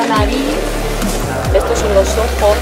nariz, estos son los ojos,